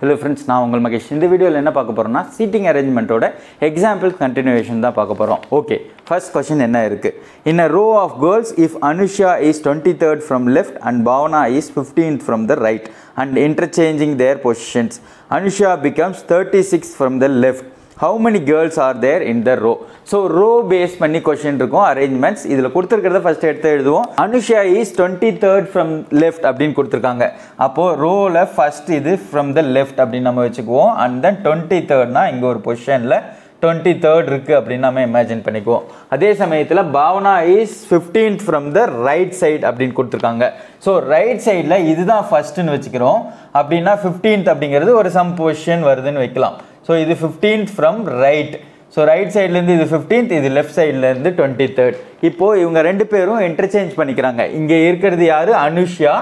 Hello friends நான் உங்கள் மகேஷ். இந்த வீடியோவில் என்ன பார்க்க போகிறோம்னா சீட்டிங் அரேஞ்ச்மெண்ட்டோட எக்ஸாம்பிள் கண்டினியூஷன் தான் பார்க்க போகிறோம் ஓகே ஃபர்ஸ்ட் கொஷின் என்ன இருக்குது in a row of girls if Anusha is twenty third from left and Bhavana is fifteenth from the right and interchanging their positions Anusha becomes thirty six from the left how many girls are there in the row so row base பண்ணி question இருக்கும் arrangements இதில் கொடுத்துருக்கிறத first எடுத்து எழுதுவோம். Anusha is twenty third from left அப்படின்னு கொடுத்துருக்காங்க. அப்போது ரோவில் ஃபர்ஸ்ட் இது ஃப்ரம் த லெஃப்ட் அப்படின்னு நம்ம வச்சுக்குவோம். அண்ட் தென் டுவெண்ட்டி தேர்ட்னா இங்கே ஒரு பொசிஷனில் டுவெண்ட்டி தேர்ட் இருக்குது அப்படின்னு நம்ம இமேஜின் பண்ணிக்குவோம். அதே சமயத்தில் Bhavana is fifteenth from the right side அப்படின்னு கொடுத்துருக்காங்க. ஸோ ரைட் சைடில் இதுதான் ஃபர்ஸ்ட்டுன்னு வச்சுக்கிறோம். அப்படின்னா ஃபிஃப்டீன்த் அப்படிங்கிறது ஒரு சம் பொசிஷன் வருதுன்னு வைக்கலாம். ஸோ இது fifteenth from right so right சைட்லேருந்து இது ஃபிஃப்டீன்த் இது லெஃப்ட் சைட்லேருந்து டுவெண்ட்டி தேர்ட் இப்போது இவங்க ரெண்டு பேரும் இன்டர்சேஞ்ச் பண்ணிக்கிறாங்க. இங்கே இருக்கிறது யார்? அனுஷ்யா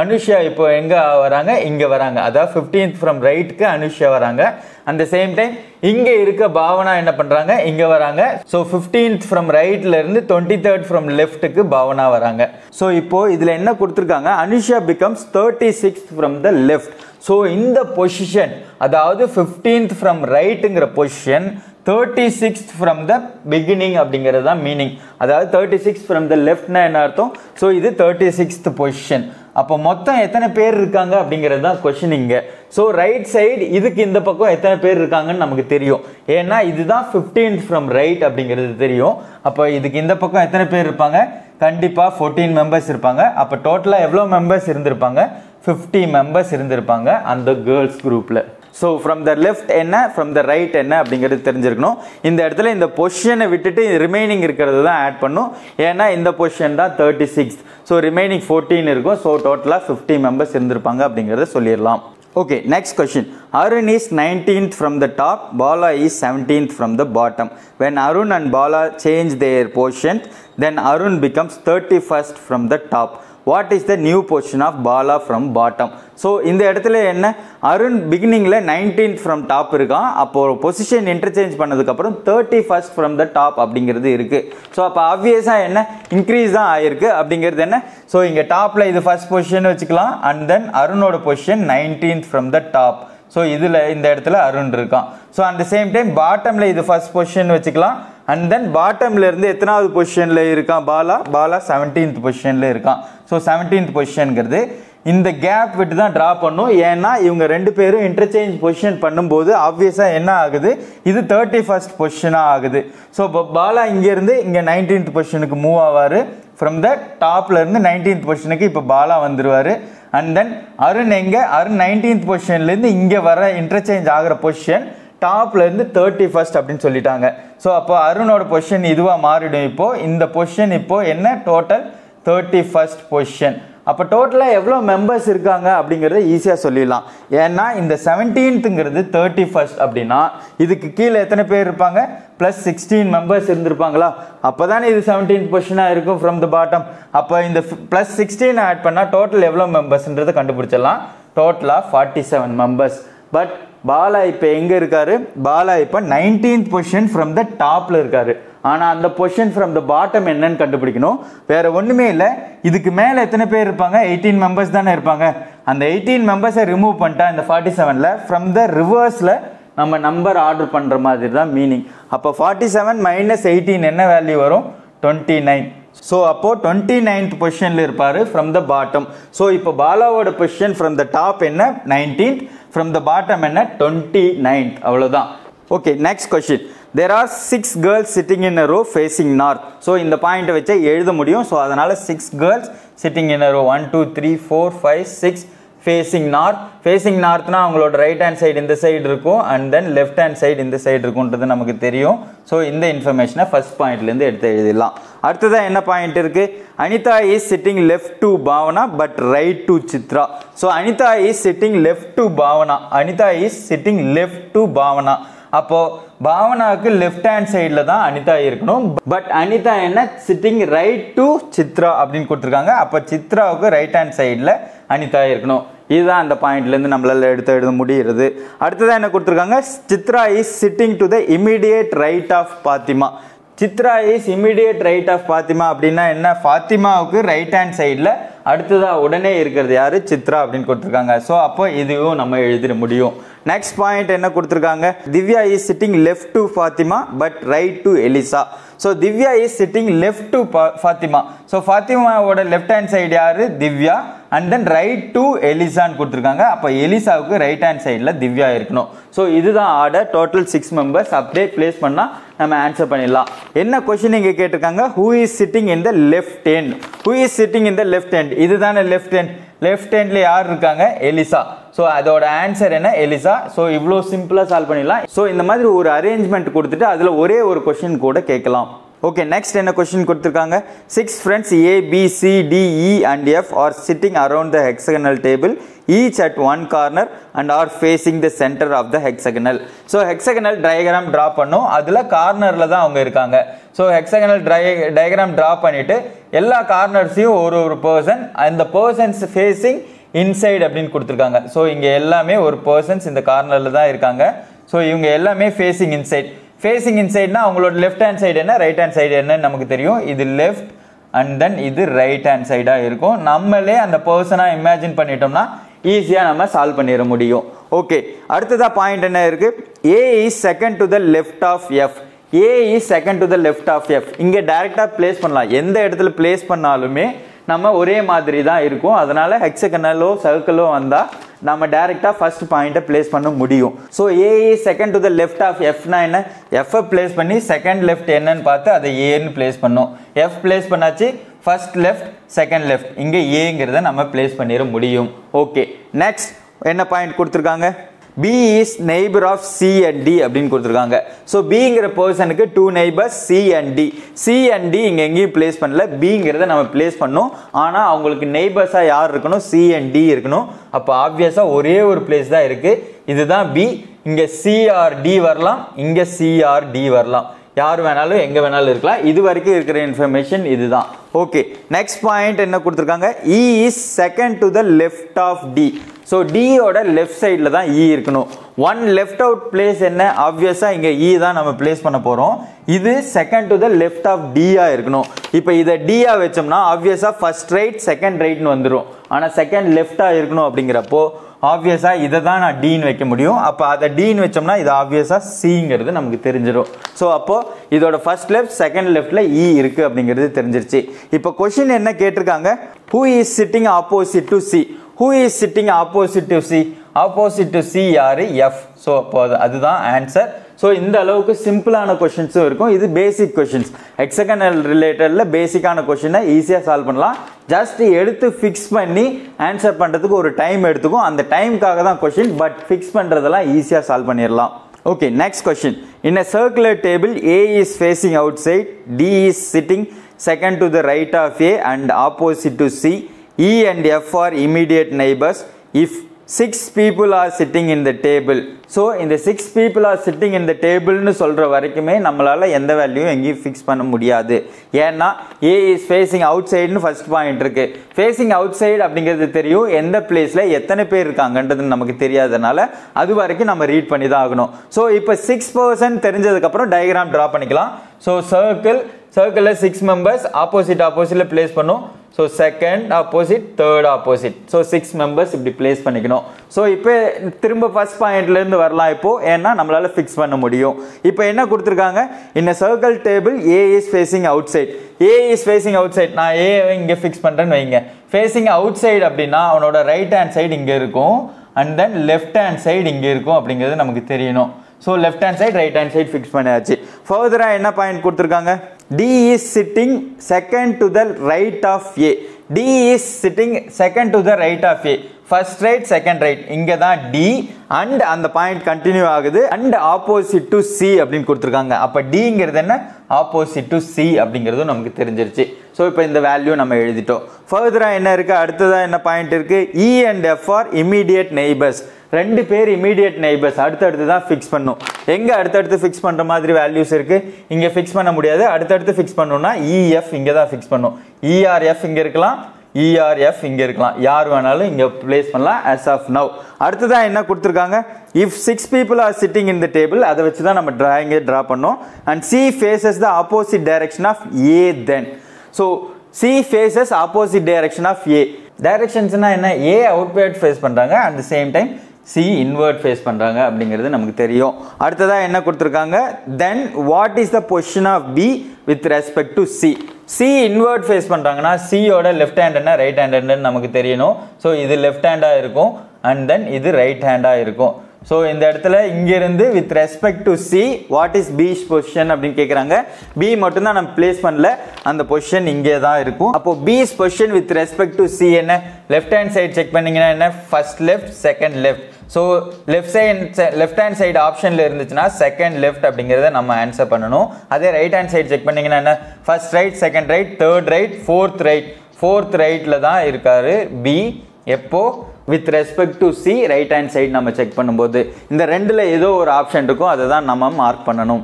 அனுஷா இப்போ எங்கே வராங்க? இங்கே வராங்க. அதாவது ஃபிஃப்டீன்த் ஃப்ரம் ரைட்டுக்கு அனுஷா வராங்க. அந்த சேம் டைம் இங்கே இருக்க பாவனா என்ன பண்ணுறாங்க இங்கே வராங்க. ஸோ ஃபிஃப்டீன்த் ஃப்ரம் ரைட்லேருந்து டுவெண்ட்டி தேர்ட் ஃப்ரம் லெஃப்ட்டுக்கு பாவனா வராங்க. ஸோ இப்போது இதில் என்ன கொடுத்துருக்காங்க? Anusha becomes thirty six from the left so இந்த பொசிஷன் அதாவது fifteenth from ரைட்டுங்கிற position thirty sixth from the beginning அப்படிங்கிறது தான் மீனிங் அதாவது தேர்ட்டி சிக்ஸ் ஃப்ரம் த லெஃப்ட்னா என்ன அர்த்தம்? ஸோ இது தேர்ட்டி சிக்ஸ்த் பொசிஷன் அப்போ மொத்தம் எத்தனை பேர் இருக்காங்க அப்படிங்கிறது தான் கொஷின் இங்கே. ஸோ ரைட் சைடு இதுக்கு இந்த பக்கம் எத்தனை பேர் இருக்காங்கன்னு நமக்கு தெரியும். ஏன்னா இதுதான் ஃபிஃப்டீன்த் ஃப்ரம் ரைட் அப்படிங்கிறது தெரியும். அப்போ இதுக்கு இந்த பக்கம் எத்தனை பேர் இருப்பாங்க? கண்டிப்பாக ஃபோர்டீன் மெம்பர்ஸ் இருப்பாங்க. அப்போ டோட்டலாக எவ்வளோ மெம்பர்ஸ் இருந்திருப்பாங்க? ஃபிஃப்டி மெம்பர்ஸ் இருந்திருப்பாங்க அந்த கேர்ள்ஸ் குரூப்பில் ஸோ ஃப்ரம் த லெஃப்ட் என்ன ஃப்ரம் த ரைட் என்ன அப்படிங்கிறது தெரிஞ்சிருக்கணும். இந்த இடத்துல இந்த பொசிஷனை விட்டுட்டு ரிமைனிங் இருக்கிறது தான் ஆட் பண்ணும். ஏன்னா இந்த பொசிஷன் தான் thirty six so remaining fourteen இருக்கும் ஸோ டோட்டலாக ஃபிஃப்டி மெம்பர்ஸ் இருந்திருப்பாங்க அப்படிங்கிறத சொல்லிடலாம். Okay next question Arun is nineteenth from the top Bala is seventeenth from the bottom when Arun and Bala change their position then Arun becomes thirty first from the top what is the new position of Bala from bottom so இந்த இடத்துல என்ன? அருண் பிகினிங்கில் nineteenth from top இருக்கான். அப்போது position interchange பண்ணதுக்கப்புறம் thirty first from the top அப்படிங்கிறது இருக்குது so அப்போ ஆப்வியஸாக என்ன? இன்க்ரீஸ் தான் ஆயிருக்கு. அப்படிங்கிறது என்ன? ஸோ இங்கே டாப்பில் இது ஃபர்ஸ்ட் பொசிஷன் வச்சுக்கலாம். And then அருணோட position nineteenth from the top so இதில் இந்த இடத்துல அருண் இருக்கான். So at the same time பாட்டமில் இது ஃபர்ஸ்ட் பொசிஷன் வச்சுக்கலாம். அண்ட் தென் பாட்டம்ல இருந்து எத்தனாவது பொசிஷனில் இருக்கான் பாலா? பாலா செவன்டீன்த் பொசிஷனில் இருக்கான். ஸோ செவன்டீன்த் பொசிஷனுங்கிறது இந்த கேப் விட்டு தான் ட்ரா பண்ணும். ஏன்னா இவங்க ரெண்டு பேரும் இன்டர்சேஞ்ச் பொசிஷன் பண்ணும்போது ஆப்வியஸாக என்ன ஆகுது? இது தேர்ட்டி ஃபர்ஸ்ட் பொசிஷனாக ஆகுது. ஸோ இப்போ பாலா இங்கேருந்து இங்கே நைன்டீன்த் பொசிஷனுக்கு மூவ் ஆவார். ஃப்ரம் த டாப்ல இருந்து நைன்டீன்த் பொசிஷனுக்கு இப்போ பாலா வந்துடுவார் அண்ட் தென் அருண் எங்கே? அருண் நைன்டீன்த் பொசிஷன்லேருந்து இங்கே வர இன்டர்சேஞ்ச் ஆகிற பொசிஷன் டாப்லேருந்து தேர்ட்டி ஃபர்ஸ்ட் அப்படின்னு சொல்லிட்டாங்க. ஸோ அப்போ அருணோட பொசிஷன் இதுவாக மாறிடும் இப்போது இந்த பொசிஷன் இப்போ என்ன? டோட்டல் தேர்ட்டி ஃபர்ஸ்ட் பொசிஷன் அப்போ டோட்டலாக எவ்வளோ மெம்பர்ஸ் இருக்காங்க அப்படிங்கிறத ஈஸியாக சொல்லிடலாம். ஏன்னா இந்த செவன்டீன்த்துங்கிறது தேர்ட்டி ஃபர்ஸ்ட் அப்படின்னா இதுக்கு கீழே எத்தனை பேர் இருப்பாங்க? ப்ளஸ் சிக்ஸ்டீன் மெம்பர்ஸ் இருந்திருப்பாங்களா? அப்போ தானே இது செவன்டீன்த் பொசிஷனாக இருக்கும் ஃப்ரம் த பாட்டம் அப்போ இந்த ப்ளஸ் சிக்ஸ்டீன் ஆட் பண்ணால் டோட்டல் எவ்வளோ மெம்பர்ஸ்ன்றதை கண்டுபிடிச்சிடலாம். டோட்டலாக forty seven members but Bala இப்போ எங்கே இருக்காரு? பாலா இப்போ நைன்டீன்த் பொசிஷன் ஃப்ரம் த டாப்பில் இருக்காரு. ஆனால் அந்த பொசிஷன் ஃப்ரம் த பாட்டம் என்னன்னு கண்டுபிடிக்கணும். வேற ஒன்றுமே இல்லை. இதுக்கு மேலே எத்தனை பேர் இருப்பாங்க? எயிட்டீன் மெம்பர்ஸ் தானே இருப்பாங்க. அந்த எயிட்டீன் மெம்பர்ஸை ரிமூவ் பண்ணிட்டா இந்த ஃபார்ட்டி செவனில் ஃப்ரம் த ரிவர்ஸில் நம்ம நம்பர் ஆர்டர் பண்ணுற மாதிரி தான் மீனிங் அப்போ ஃபார்ட்டி செவன் மைனஸ் எயிட்டீன் என்ன வேல்யூ வரும்? டுவெண்ட்டி நைன் ஸோ அப்போது டுவெண்ட்டி நைன்த் பொசிஷனில் இருப்பார் ஃப்ரம் த பாட்டம் ஸோ இப்போ பாலாவோட பொசிஷன் ஃப்ரம் த டாப் என்ன? நைன்டீன்த் ஃப்ரம் த பாட்டம் என்ன? டுவெண்ட்டி நைன்த் அவ்வளோதான் okay next question there are six girls sitting in a row facing north so இந்த பாயிண்ட்டை வச்சே எழுத முடியும். ஸோ அதனால் six girls sitting in a row one two three four five six facing north facing நார்த்னா அவங்களோட right hand side இந்த side இருக்கும் and then left hand side இந்த சைடு இருக்கும்ன்றது நமக்கு தெரியும். ஸோ இந்த இன்ஃபர்மேஷனை ஃபர்ஸ்ட் பாயிண்ட்லேருந்து எடுத்து எழுதிடலாம். அடுத்ததாக என்ன பாயிண்ட் இருக்குது Anitha is sitting left to Bhavana but right to Chitra so Anitha is sitting left to Bhavana Anitha is sitting left to Bhavana அப்போது பாவனாவுக்கு லெஃப்ட் ஹேண்ட் சைடில் தான் அனிதா இருக்கணும். பட் அனிதா என்ன? சிட்டிங் ரைட் டு சித்ரா அப்படின்னு கொடுத்துருக்காங்க. அப்போ சித்ராவுக்கு ரைட் ஹேண்ட் சைடில் அனிதா இருக்கணும். இதுதான் அந்த பாயிண்ட்லேருந்து நம்மளால் எடுத்து எழுத முடிகிறது. அடுத்ததான் என்ன கொடுத்துருக்காங்க? Chitra is sitting to the immediate right of Fathima. Chitra is immediate right of Fathima அப்படின்னா என்ன? ஃபாத்திமாவுக்கு ரைட் ஹேண்ட் சைடில் அடுத்ததாக உடனே இருக்கிறது யாரு? சித்ரா அப்படின்னு கொடுத்துருக்காங்க. ஸோ அப்போ இதுவும் நம்ம எழுதிட முடியும். நெக்ஸ்ட் பாயிண்ட் என்ன கொடுத்துருக்காங்க? Divya is sitting left to Fathima but right to Elisa so Divya is sitting left to Fathima so ஃபாத்திமாவோட left hand side யார்? Divya. And then right to எலிசான்னு கொடுத்துருக்காங்க. அப்போ எலிசாவுக்கு ரைட் ஹேண்ட் சைடில் திவ்யா இருக்கணும். ஸோ இதுதான் order total six members அப்படியே place பண்ணால் நம்ம answer பண்ணிடலாம். என்ன கொஷின் இங்கே கேட்டிருக்காங்க? Who is sitting in the left hand who is sitting in the left hand இதுதானே லெஃப்ட் ஹேண்ட் லெஃப்ட் ஹேண்ட்ல யார் இருக்காங்க? எலிசா ஸோ அதோட ஆன்சர் என்ன? எலிசா ஸோ இவ்வளோ சிம்பிளாக சால்வ் பண்ணிடலாம். ஸோ இந்த மாதிரி ஒரு அரேஞ்ச்மெண்ட் கொடுத்துட்டு அதில் ஒரே ஒரு கொஷின் கூட கேட்கலாம். ஓகே நெக்ஸ்ட் என்ன கொஸ்டின் கொடுத்துருக்காங்க? Six friends A B C D E and F are sitting around the hexagonal table each at one corner and are facing the centre of the hexagonal so hexagonal diagram draw பண்ணும். அதில் கார்னரில் தான் அவங்க இருக்காங்க. So hexagonal try diagram draw பண்ணிவிட்டு எல்லா கார்னர்ஸையும் ஒரு ஒரு பர்சன் அந்த பர்சன்ஸ் ஃபேஸிங் இன்சைடு அப்படின்னு கொடுத்துருக்காங்க. ஸோ இங்கே எல்லாமே ஒரு பர்சன்ஸ் இந்த கார்னரில் தான் இருக்காங்க. ஸோ இவங்க எல்லாமே ஃபேஸிங் இன்சைட் ஃபேஸிங் இன்சைட்னா அவங்களோட லெஃப்ட் ஹேண்ட் சைடு என்ன ரைட் ஹேண்ட் சைடு என்னன்னு நமக்கு தெரியும். இது லெஃப்ட் அண்ட் தென் இது ரைட் ஹேண்ட் சைடாக இருக்கும். நம்மளே அந்த பர்சனாக இமேஜின் பண்ணிட்டோம்னா ஈஸியாக நம்ம சால்வ் பண்ணிட முடியும். ஓகே அடுத்ததாக பாயிண்ட் என்ன இருக்கு? A is second to the left of F A is second to the left of F இங்கே டேரெக்டாக பிளேஸ் பண்ணலாம். எந்த இடத்துல பிளேஸ் பண்ணாலுமே நம்ம ஒரே மாதிரி தான் இருக்கும். அதனால ஹெக்ஸகனலோ சர்க்கிளோ வந்தால் நம்ம டேரெக்டாக ஃபர்ஸ்ட் பாயிண்ட்டை பிளேஸ் பண்ண முடியும். So A second to the left of எஃப்னா என்ன? எஃப்ஐ பிளேஸ் பண்ணி செகண்ட் லெஃப்ட் என்னன்னு பார்த்து அதை ஏன்னு பிளேஸ் பண்ணோம். எஃப் பிளேஸ் பண்ணாச்சு ஃபர்ஸ்ட் லெஃப்ட் செகண்ட் லெஃப்ட் இங்கே ஏங்கிறத நம்ம பிளேஸ் பண்ணிட முடியும். ஓகே நெக்ஸ்ட் என்ன பாயிண்ட் கொடுத்துருக்காங்க? B is neighbour of C and D அப்படின்னு கொடுத்துருக்காங்க. ஸோ பிங்கிற பர்சனுக்கு two neighbours C and D C and D இங்கே எங்கேயும் பிளேஸ் பண்ணல. பிங்கிறத நம்ம பிளேஸ் பண்ணோம். ஆனால் அவங்களுக்கு நெய்பர்ஸாக யார் இருக்கணும்? சி அண்ட் டி இருக்கணும். அப்போ ஆப்வியஸாக ஒரே ஒரு பிளேஸ் தான் இருக்குது இதுதான் பி இங்கே சிஆர்டி வரலாம். இங்கே சிஆர்டி வரலாம். யார் வேணாலும் எங்கே வேணாலும் இருக்கலாம். இது வரைக்கும் இருக்கிற இன்ஃபர்மேஷன் இதுதான். ஓகே நெக்ஸ்ட் பாயிண்ட் என்ன கொடுத்துருக்காங்க? E is second to the left of D so டியோட left சைடில் தான் இ இருக்கணும். ஒன் லெஃப்ட் அவுட் பிளேஸ் என்ன? ஆப்வியஸாக இங்கே இ தான் நம்ம பிளேஸ் பண்ண போகிறோம் இது second to the left of டியாக இருக்கணும். இப்போ இதை டியாக வச்சோம்னா ஆப்வியஸாக ஃபர்ஸ்ட் ரைட் செகண்ட் ரைட்னு வந்துடும் ஆனால் செகண்ட் லெஃப்டாக இருக்கணும் அப்படிங்கிறப்போ ஆப்வியஸாக இதை தான் நான் டீன் வைக்க முடியும். அப்போ அதை டீன் வச்சோம்னா இது ஆப்வியஸாக சிங்கிறது நமக்கு தெரிஞ்சிடும் ஸோ அப்போது இதோட ஃபர்ஸ்ட் லெஃப்ட் செகண்ட் லெஃப்டில் இ இருக்குது அப்படிங்கிறது தெரிஞ்சிருச்சு. இப்போ கொஷின் என்ன கேட்டிருக்காங்க? Who is sitting opposite to C who is sitting opposite to C opposite to C யார்? எஃப் ஸோ அப்போது அதுதான் ஆன்சர் ஸோ இந்த அளவுக்கு சிம்பிளான கொஷின்ஸும் இருக்கும். இது பேசிக் கொஷின்ஸ் எக்ஸகனல் ரிலேட்டடில் பேசிக்கான கொஷினை ஈஸியாக சால்வ் பண்ணலாம். ஜஸ்ட் எடுத்து ஃபிக்ஸ் பண்ணி ஆன்சர் பண்ணுறதுக்கு ஒரு டைம் எடுத்துக்கும். அந்த டைமுக்காக தான் கொஷின் பட் ஃபிக்ஸ் பண்ணுறதெல்லாம் ஈஸியாக சால்வ் பண்ணிடலாம். Okay next question in a circular table A is facing outside D is sitting second to the right of A and opposite to C E and F are immediate neighbours if six people are sitting in the table so இந்த six people are sitting in the டேபிள்னு சொல்கிற வரைக்குமே நம்மளால் எந்த வேல்யூவும் எங்கேயும் fix பண்ண முடியாது. ஏன்னா ஏ இஸ் ஃபேஸிங் அவுட் சைடுன்னு ஃபர்ஸ்ட் பாயிண்ட் இருக்குது ஃபேஸிங் அவுட் சைடு அப்படிங்கிறது தெரியும். எந்த பிளேஸில் எத்தனை பேர் இருக்காங்கன்றது நமக்கு தெரியாதனால அது வரைக்கும் நம்ம ரீட் பண்ணி தான் ஆகணும். ஸோ இப்போ சிக்ஸ் பர்சன்ட் தெரிஞ்சதுக்கப்புறம் டயக்ராம் ட்ரா பண்ணிக்கலாம். ஸோ சர்க்கிள் சர்க்கிளில் சிக்ஸ் மெம்பர்ஸ் ஆப்போசிட் ஆப்போசிட்டில் பிளேஸ் பண்ணும். So second opposite third opposite so six members இப்படி பிளேஸ் பண்ணிக்கணும். ஸோ இப்போ திரும்ப ஃபர்ஸ்ட் பாயிண்ட்லேருந்து வரலாம் இப்போ. ஏன்னா நம்மளால் ஃபிக்ஸ் பண்ண முடியும். இப்போ என்ன கொடுத்துருக்காங்க? இந்த circle table A is facing outside A is facing outside நான் ஏ இங்கே ஃபிக்ஸ் பண்ணுறேன்னு வைங்க. ஃபேஸிங் அவுட் சைடு அப்படின்னா அவனோட ரைட் ஹேண்ட் சைடு இங்கே இருக்கும். And then left hand side இங்கே இருக்கும் அப்படிங்கிறது நமக்கு தெரியணும். So left hand side right hand side fix பண்ணியாச்சு. ஃபர்தராக என்ன பாயிண்ட் கொடுத்துருக்காங்க? D is sitting second to the right of A. D is sitting second to the right of A. First right second right இங்கே தான் D and அந்த point continue ஆகுது. And opposite to C அப்படின்னு கொடுத்துருக்காங்க. அப்போ டிங்கிறது என்ன? Opposite to C அப்படிங்கிறதும் நமக்கு தெரிஞ்சிருச்சு. ஸோ இப்போ இந்த வேல்யூ நம்ம எழுதிட்டோம். ஃபர்தராக என்ன இருக்குது அடுத்ததாக என்ன பாயிண்ட் இருக்குது E and F are immediate neighbours ரெண்டு பேர் இமீடியட் நெய்பர்ஸ் அடுத்தடுத்து தான் ஃபிக்ஸ் பண்ணும். எங்கே அடுத்தடுத்து ஃபிக்ஸ் பண்ணுற மாதிரி வேல்யூஸ் இருக்குது இங்கே ஃபிக்ஸ் பண்ண முடியாது. அடுத்தடுத்து ஃபிக்ஸ் பண்ணணும்னா இஎஃப் e, இங்கே தான் ஃபிக்ஸ் பண்ணும். இஆர்எஃப் இங்கே இருக்கலாம். இஆர்எஃப் இங்கே இருக்கலாம். யார் வேணாலும் இங்கே பிளேஸ் பண்ணலாம் ஆஸ் ஆஃப் நவ் அடுத்ததான் என்ன கொடுத்துருக்காங்க? If six people are sitting in the table அதை வச்சு தான் நம்ம ட்ராயிங்கே ட்ரா பண்ணோம். And C faces the opposite direction of A then so C faces opposite direction of A டைரக்ஷன்ஸ்னால் என்ன? ஏ அவுட்வேர்ட் ஃபேஸ் பண்ணுறாங்க at the same time C inward face பண்ணுறாங்க அப்படிங்கிறது நமக்கு தெரியும். அடுத்ததாக என்ன கொடுத்துருக்காங்க? Then what is the position of B with respect to C C inward face பண்ணுறாங்கன்னா சியோட லெஃப்ட் ஹேண்ட் என்ன ரைட் ஹேண்ட் நமக்கு தெரியணும். ஸோ இது லெஃப்ட் ஹேண்டாக இருக்கும் அண்ட் தென் இது ரைட் ஹேண்டாக இருக்கும். ஸோ இந்த இடத்துல இங்கேருந்து with respect to C what is B's position அப்படின்னு கேட்குறாங்க பி மட்டும்தான் நம்ம பிளேஸ் பண்ணல அந்த பொசிஷன் இங்கே தான் இருக்கும். அப்போ B's position with respect to C என்ன? லெஃப்ட் ஹேண்ட் சைட் செக் பண்ணீங்கன்னா என்ன? First left second left so left side left hand side ஆப்ஷனில் இருந்துச்சுன்னா செகண்ட் லெஃப்ட் அப்படிங்கிறத நம்ம ஆன்சர் பண்ணணும். அதே ரைட் ஹேண்ட் சைடு செக் பண்ணீங்கன்னா என்ன? First right second right third right fourth right fourth ரைட்டில் தான் இருக்கார் பி எப்போ? With respect to C right hand side நம்ம செக் பண்ணும்போது. இந்த ரெண்டில் ஏதோ ஒரு ஆப்ஷன் இருக்கும் அதை தான் நம்ம மார்க் பண்ணணும்.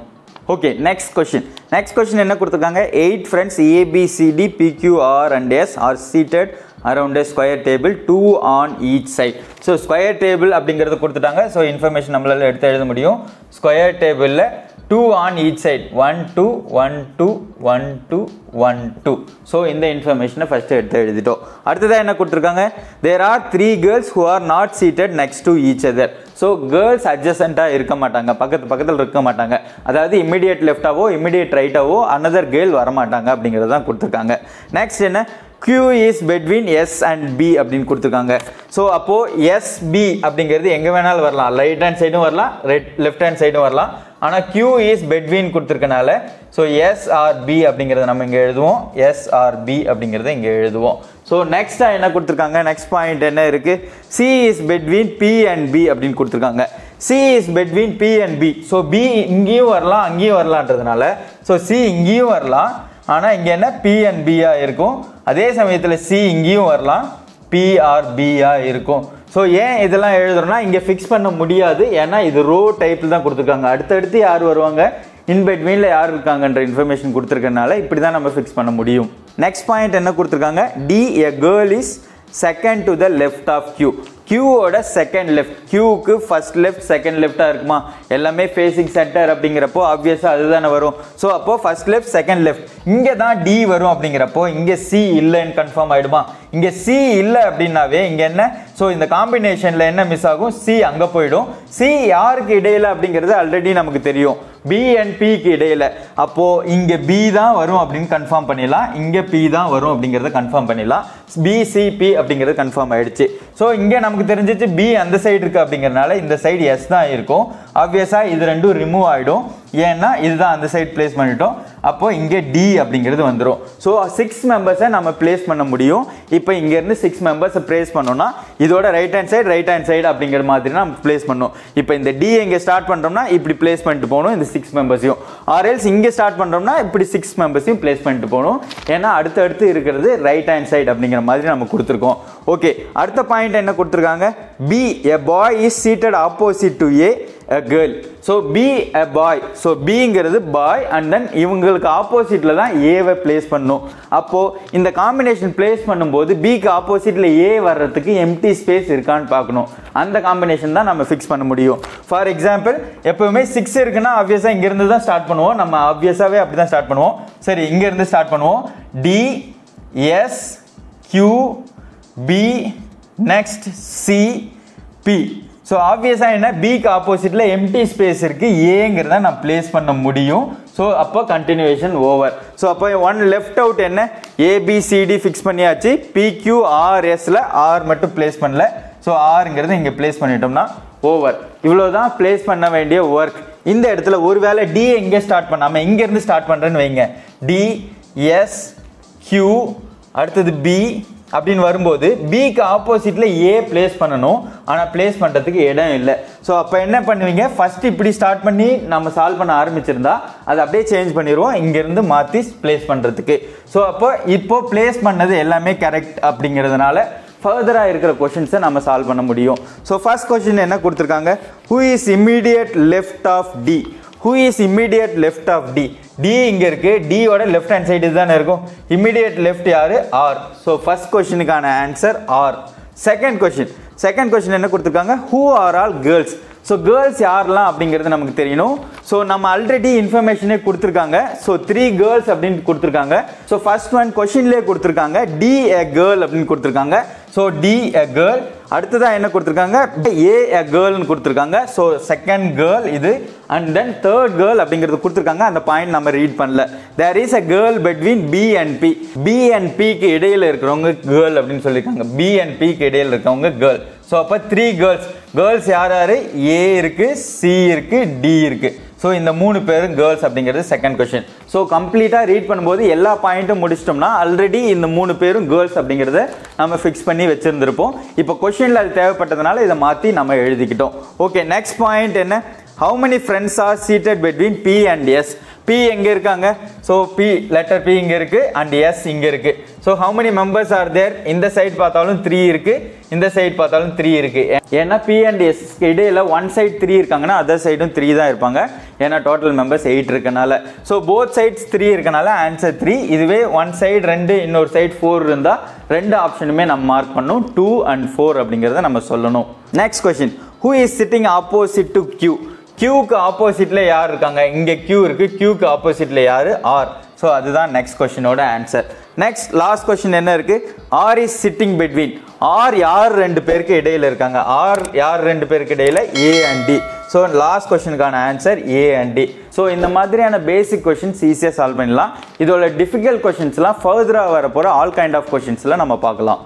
Okay next question next question என்ன கொடுத்துருக்காங்க? Eight friends A B C D P Q R and S are seated around square table two on each side so square table அப்படிங்கிறது கொடுத்துட்டாங்க. ஸோ இன்ஃபர்மேஷன் நம்மளால் எடுத்து எழுத முடியும். Square டேபிளில் two on each side one two one two one two one two so இந்த இன்ஃபர்மேஷனை first எடுத்து எழுதிட்டோம். அடுத்ததாக என்ன கொடுத்துருக்காங்க? There are three girls who are not seated next to each other so girls அட்ஜசண்ட்டாக இருக்க மாட்டாங்க. பக்கத்து பக்கத்தில் இருக்க மாட்டாங்க. அதாவது இமிடியேட் லெஃப்டாவோ இமிடியேட் ரைட்டாவோ அனதர் கேர்ள் வரமாட்டாங்க அப்படிங்கிறது தான் கொடுத்துருக்காங்க. நெக்ஸ்ட் என்ன? Q is between S and P அப்படின்னு கொடுத்துருக்காங்க. ஸோ அப்போது எஸ் பி அப்படிங்கிறது எங்கே வேணாலும் வரலாம். ரைட் ஹேண்ட் சைடும் வரலாம். ரைட் லெஃப்ட் ஹேண்ட் சைடும் வரலாம். ஆனால் க்யூ இஸ் பெட்வீன் கொடுத்துருக்கனால ஸோ எஸ் ஆர் பி அப்படிங்கிறத நம்ம இங்கே எழுதுவோம். எஸ் ஆர் பி அப்படிங்கிறத இங்கே எழுதுவோம். ஸோ நெக்ஸ்ட்டாக என்ன கொடுத்துருக்காங்க? நெக்ஸ்ட் பாயிண்ட் என்ன இருக்குது C is between B and P அப்படின்னு கொடுத்துருக்காங்க. C is between B and P so B இங்கேயும் வரலாம் அங்கேயும் வரலான்றதுனால ஸோ சி இங்கேயும் வரலாம். ஆனால் இங்கே என்ன? பி அண்ட் பியாக இருக்கும். அதே சமயத்தில் சி இங்கேயும் வரலாம். பிஆர்பியாக இருக்கும். ஸோ ஏன் இதெல்லாம் எழுதுறோம்னா இங்கே ஃபிக்ஸ் பண்ண முடியாது. ஏன்னா இது ரோ டைப்பில் தான் கொடுத்துருக்காங்க. அடுத்தடுத்து யார் வருவாங்க? இன்பிட்வீனில் யார் இருக்காங்கன்ற இன்ஃபர்மேஷன் கொடுத்துருக்கனால இப்படி தான் நம்ம ஃபிக்ஸ் பண்ண முடியும். நெக்ஸ்ட் பாயிண்ட் என்ன கொடுத்துருக்காங்க? D a girl is second to the left of Q கியூவோட second left கியூக்கு ஃபர்ஸ்ட் லெஃப்ட் செகண்ட் லெஃப்டாக இருக்குமா? எல்லாமே ஃபேஸிங் சென்டர் அப்படிங்கிறப்போ ஆப்வியஸாக அதுதானே வரும். ஸோ அப்போது ஃபர்ஸ்ட் லெஃப்ட் செகண்ட் லெஃப்ட் இங்கே தான் டி வரும் அப்படிங்கிறப்போ இங்கே சி இல்லைன்னு கன்ஃபார்ம் ஆகிடுமா இங்கே சி இல்லை அப்படின்னாவே இங்கே என்ன? ஸோ இந்த காம்பினேஷனில் என்ன மிஸ் ஆகும்? சி அங்கே போயிடும். சி யாருக்கு இடையில அப்படிங்கிறது ஆல்ரெடி நமக்கு தெரியும். பி அண்ட் பிக்கு இடையில. அப்போ இங்க பி தான் வரும் அப்படின்னு கன்ஃபார்ம் பண்ணிடலாம். இங்க பி தான் வரும் அப்படிங்கறத கன்ஃபார்ம் பண்ணிடலாம். பி சி பி அப்படிங்கிறது கன்ஃபார்ம் ஆயிடுச்சு. ஸோ இங்க நமக்கு தெரிஞ்சிச்சு பி அந்த சைடு இருக்குது அப்படிங்கறதுனால இந்த சைடு எஸ் தான் இருக்கும். ஆப்வியஸாக இது ரெண்டும் ரிமூவ் ஆயிடும். ஏன்னா இதுதான் அந்த சைடு பிளேஸ் பண்ணிட்டோம் அப்போ இங்கே டி அப்படிங்கிறது வந்துடும் ஸோ சிக்ஸ் மெம்பர்ஸை நம்ம பிளேஸ் பண்ண முடியும். இப்போ இங்கேருந்து சிக்ஸ் மெம்பர்ஸை பிளேஸ் பண்ணோம்னா இதோட right hand side right hand side அப்படிங்கிற மாதிரி நம்ம பிளேஸ் பண்ணோம் இப்போ இந்த டி இங்கே ஸ்டார்ட் பண்ணுறோம்னா இப்படி பிளேஸ் பண்ணிட்டு போகணும் இந்த சிக்ஸ் மெம்பர்ஸையும் ஆர்எல்ஸ் இங்கே ஸ்டார்ட் பண்ணுறோம்னா இப்படி சிக்ஸ் மெம்பர்ஸையும் பிளேஸ் பண்ணிட்டு போகணும். ஏன்னா அடுத்தடுத்து இருக்கிறது ரைட் ஹேண்ட் சைடு அப்படிங்கிற மாதிரி நம்ம கொடுத்துருக்கோம். ஓகே அடுத்த பாயிண்ட் என்ன கொடுத்துருக்காங்க? B a boy is seated opposite to A girl so B a boy so பிங்கிறது பாய் அண்ட் தென் இவங்களுக்கு ஆப்போசிட்டில் தான் ஏவை பிளேஸ் பண்ணும். அப்போது இந்த காம்பினேஷன் பிளேஸ் பண்ணும்போது பிக்கு ஆப்போசிட்டில் ஏ வர்றதுக்கு எம்டி ஸ்பேஸ் இருக்கான்னு பார்க்கணும். அந்த காம்பினேஷன் தான் நம்ம ஃபிக்ஸ் பண்ண முடியும். ஃபார் எக்ஸாம்பிள் எப்போவுமே சிக்ஸ் இருக்குன்னா ஆப்வியஸாக இங்கேருந்து தான் ஸ்டார்ட் பண்ணுவோம். நம்ம ஆப்வியஸாகவே அப்படி தான் ஸ்டார்ட் பண்ணுவோம். சரி இங்கேருந்து ஸ்டார்ட் பண்ணுவோம். T S Q P next C P so ஆப்வியஸாக என்ன? பிக்கு ஆப்போசிட்டில் எம்டி ஸ்பேஸ் இருக்குது ஏங்கிறத நான் பிளேஸ் பண்ண முடியும். ஸோ அப்போ கண்டினியூவேஷன் ஓவர் ஸோ அப்போ ஒன் லெஃப்ட் அவுட் என்ன? A B C D fix பண்ணியாச்சு. பிக்யூஆர்எஸில் ஆர் மட்டும் பிளேஸ் பண்ணல. ஸோ ஆருங்கிறது இங்கே பிளேஸ் பண்ணிட்டோம்னா ஓவர் இவ்வளோ தான் பிளேஸ் பண்ண வேண்டிய ஒர்க் இந்த இடத்துல ஒரு வேளை டி எங்கே ஸ்டார்ட் பண்ணாமல் இங்கேருந்து ஸ்டார்ட் பண்ணுறேன்னு வைங்க. டி எஸ் கியூ அடுத்தது பி அப்படின்னு வரும்போது பிக்கு ஆப்போசிட்டில் ஏ பிளேஸ் பண்ணணும். ஆனால் பிளேஸ் பண்ணுறதுக்கு இடம் இல்லை. ஸோ அப்போ என்ன பண்ணுவீங்க? ஃபஸ்ட் இப்படி ஸ்டார்ட் பண்ணி நம்ம சால்வ் பண்ண ஆரம்பிச்சிருந்தா அதை அப்படியே சேஞ்ச் பண்ணிடுவோம். இங்கேருந்து மாற்றி பிளேஸ் பண்ணுறதுக்கு ஸோ அப்போ இப்போ பிளேஸ் பண்ணது எல்லாமே கரெக்ட் அப்படிங்கிறதுனால ஃபர்தராக இருக்கிற கொஷின்ஸை நம்ம சால்வ் பண்ண முடியும். ஸோ ஃபர்ஸ்ட் கொஷின் என்ன கொடுத்துருக்காங்க? Who is immediate left of T who is immediate left of T T இங்கே இருக்குது டியோட லெஃப்ட் ஹேண்ட் சைடு தானே இருக்கும். இம்மிடியட் லெஃப்ட் யார்? R so first கொஷினுக்கான answer R second question second question என்ன கொடுத்துருக்காங்க? Who are all girls so girls யாரெல்லாம் அப்படிங்கிறது நமக்கு தெரியணும். ஸோ நம்ம ஆல்ரெடி இன்ஃபர்மேஷனே கொடுத்துருக்காங்க. ஸோ த்ரீ கேர்ள்ஸ் அப்படின்னு கொடுத்துருக்காங்க. ஸோ ஃபர்ஸ்ட் ஒன் கொஷின்லேயே கொடுத்துருக்காங்க. டி எ கேர்ள் அப்படின்னு கொடுத்துருக்காங்க. ஸோ டி எ கேர்ள் அடுத்ததாக என்ன கொடுத்துருக்காங்க? ஏ எ கேர்ள்னு கொடுத்துருக்காங்க. ஸோ செகண்ட் கேர்ள் இது. அண்ட் தென் தேர்ட் கேர்ள் அப்படிங்கிறது கொடுத்துருக்காங்க. அந்த பாயிண்ட் நம்ம ரீட் பண்ணல. There is a girl between P and P P and பிக்கு இடையில் இருக்கிறவங்க கேர்ள் அப்படின்னு சொல்லியிருக்காங்க. பி அண்ட் பிக்கு இடையில் இருக்கிறவங்க கேர்ள் ஸோ அப்போ த்ரீ கேர்ள்ஸ் கேர்ள்ஸ் யார் யார்? ஏ இருக்குது சி இருக்கு டி இருக்குது ஸோ இந்த மூணு பேரும் கேர்ள்ஸ் அப்படிங்கிறது செகண்ட் கொஷின் ஸோ கம்ப்ளீட்டாக ரீட் பண்ணும்போது எல்லா பாயிண்ட்டும் முடிச்சிட்டோம்னா ஆல்ரெடி இந்த மூணு பேரும் கேர்ள்ஸ் அப்படிங்கிறத நம்ம ஃபிக்ஸ் பண்ணி வச்சுருந்துருப்போம். இப்போ கொஷினில் அது தேவைப்பட்டதுனால இதை மாற்றி நம்ம எழுதிக்கிட்டோம். ஓகே நெக்ஸ்ட் பாயிண்ட் என்ன? How many friends are seated between P and S P எங்கே இருக்காங்க? ஸோ பி லெட்டர் பி இங்கே இருக்குது அண்ட் எஸ் இங்கே இருக்குது so how many members are there இந்த சைட் பார்த்தாலும் த்ரீ இருக்குது இந்த சைட் பார்த்தாலும் த்ரீ இருக்குது ஏன்னா பி அண்ட் எஸ் இடையில் ஒன் சைட் த்ரீ இருக்காங்கன்னா அதர் சைடும் த்ரீ தான் இருப்பாங்க. ஏன்னா டோட்டல் மெம்பர்ஸ் எயிட் இருக்கனால. ஸோ போத் சைட்ஸ் த்ரீ இருக்கனால ஆன்சர் த்ரீ இதுவே ஒன் சைடு ரெண்டு இன்னொரு சைடு ஃபோர் இருந்தால் ரெண்டு ஆப்ஷனுமே நம்ம மார்க் பண்ணணும் டூ அண்ட் ஃபோர் அப்படிங்கிறத நம்ம சொல்லணும். Next question who is sitting opposite to Q கியூக்கு ஆப்போசிட்டில் யார் இருக்காங்க? இங்கே கியூ இருக்குது கியூக்கு ஆப்போசிட்டில் யார்? ஆர் ஸோ அதுதான் நெக்ஸ்ட் கொஷினோட ஆன்சர் நெக்ஸ்ட் லாஸ்ட் கொஷின் என்ன இருக்குது R is sitting between R யார் ரெண்டு பேருக்கு இடையில் இருக்காங்க? ஆர் யார் ரெண்டு பேருக்கு இடையில்? A and T so last கொஷனுக்கான answer A and T so இந்த மாதிரியான பேசிக் கொஷின்ஸ் ஈஸியாக சால்வ் பண்ணலாம் இதோட டிஃபிகல்ட் கொஷின்ஸ்லாம் ஃபர்தராக வர போகிற ஆல் கைண்ட் ஆஃப் கொஷின்ஸில் நம்ம பார்க்கலாம்.